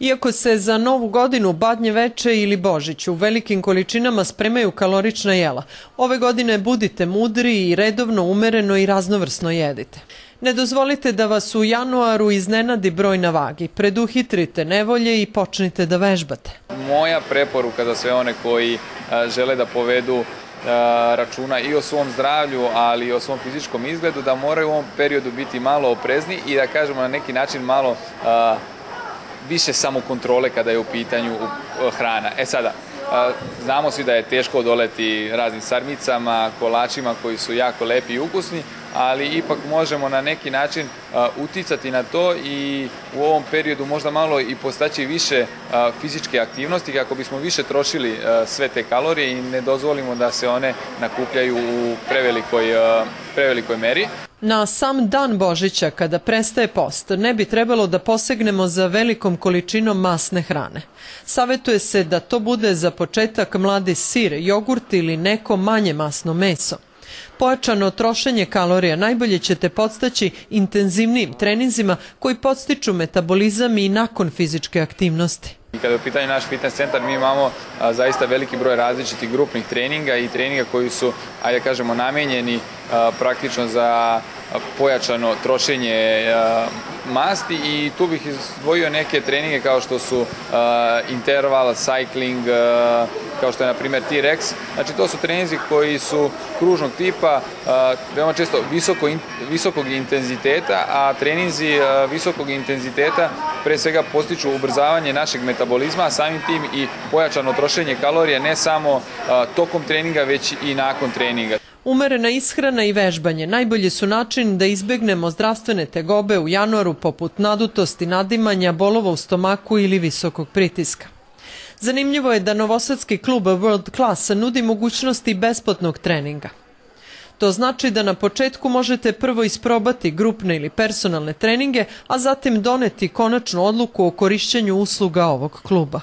Iako se za novu godinu, badnje veče ili božić u velikim količinama spremaju kalorična jela, ove godine budite mudri i redovno, umereno i raznovrsno jedite. Ne dozvolite da vas u januaru iznenadi broj na vagi, preduhitrite nevolje i počnite da vežbate. Moja preporuka za sve one koji žele da povedu računa i o svom zdravlju, ali i o svom fizičkom izgledu, da moraju u ovom periodu biti malo oprezni i da kažemo na neki način malo više samokontrole kada je u pitanju hrana. E sada, znamo svi da je teško odoleti raznim sarmicama, kolačima koji su jako lepi i ukusni, ali ipak možemo na neki način uticati na to i u ovom periodu možda malo i postaći više fizičke aktivnosti kako bismo više trošili sve te kalorije i ne dozvolimo da se one nakupljaju u prevelikoj, prevelikoj meri. Na sam dan Božića, kada prestaje post, ne bi trebalo da posegnemo za velikom količinom masne hrane. Savetuje se da to bude za početak mladi sir, jogurt ili neko manje masno meso. Pojačano trošenje kalorija najbolje ćete podstaći intenzivnim treninzima koji podstiču metabolizam i nakon fizičke aktivnosti. Kada je u pitanju naš fitness centar, mi imamo zaista veliki broj različitih grupnih treninga i treninga koji su, ajde da kažemo, namenjeni praktično za pojačano trošenje masti i tu bih izdvojio neke treninge kao što su uh, interval, cycling, uh, kao što je na primjer T-Rex. Znači to su treninzi koji su kružnog tipa, uh, veoma često visoko, in, visokog intenziteta, a treninzi visokog intenziteta pre svega postiču ubrzavanje našeg metabolizma, samim tim i pojačano trošenje kalorija ne samo tokom treninga, već i nakon treninga. Umerena ishrana i vežbanje najbolji su način da izbegnemo zdravstvene tegobe u januaru poput nadutosti, nadimanja, bolova u stomaku ili visokog pritiska. Zanimljivo je da novosadski klub World Class nudi mogućnosti besplatnog treninga. To znači da na početku možete prvo isprobati grupne ili personalne treninge, a zatim doneti konačnu odluku o korišćenju usluga ovog kluba.